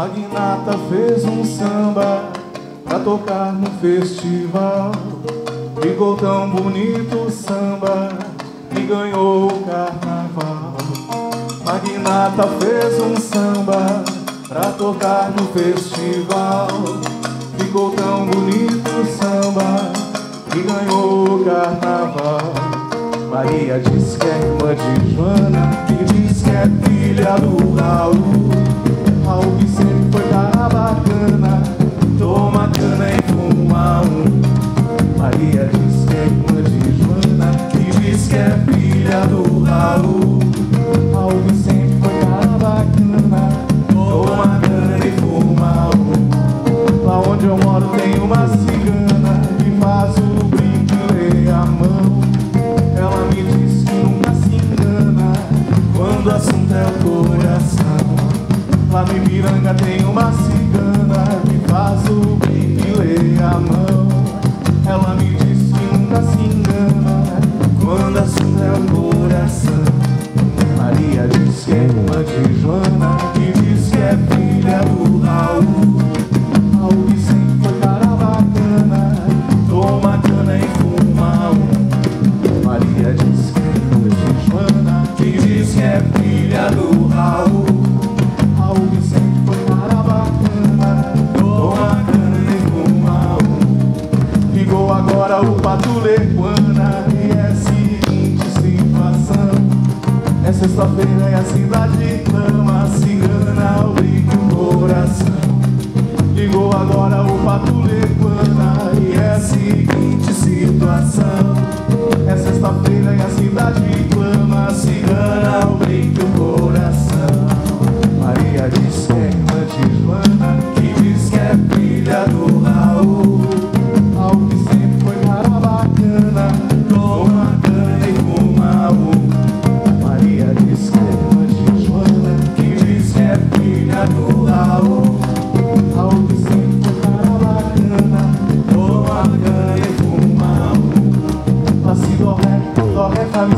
Magnata fez um samba pra tocar no festival. Ficou tão bonito o samba e ganhou o carnaval. Magnata fez um samba pra tocar no festival. Ficou tão bonito o samba e ganhou o carnaval. Maria diz que é irmã de Joana e diz que é filha do. Raul Ipiranga tem uma cigana que faz o brinco e lê a mão. Ela me diz que nunca se engana quando o assunto é o coração. Maria diz que é irmã de Joana e diz que é filha do Raul. Raul que sempre foi cara bacana, toma cana e fuma um. Maria diz que é irmã de Joana e diz que é Agora o Pato Leguana e é seguinte situação. É sexta-feira e a cidade clama, cigana, obriga o coração. Ligou agora o Pato Leguana e é seguinte situação. Só ré, só ré, fá,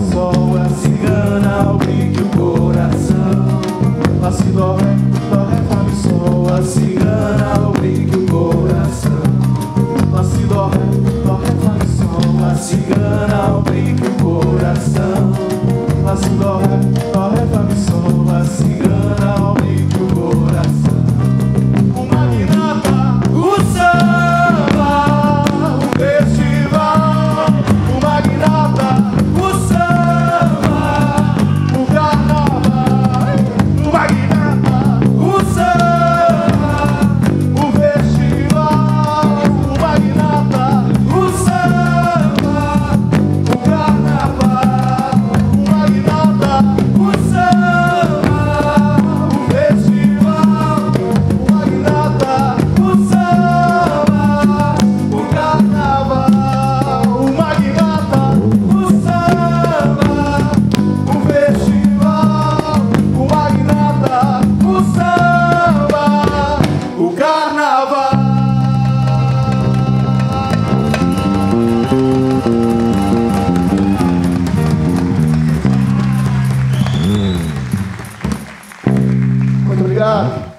obrigado.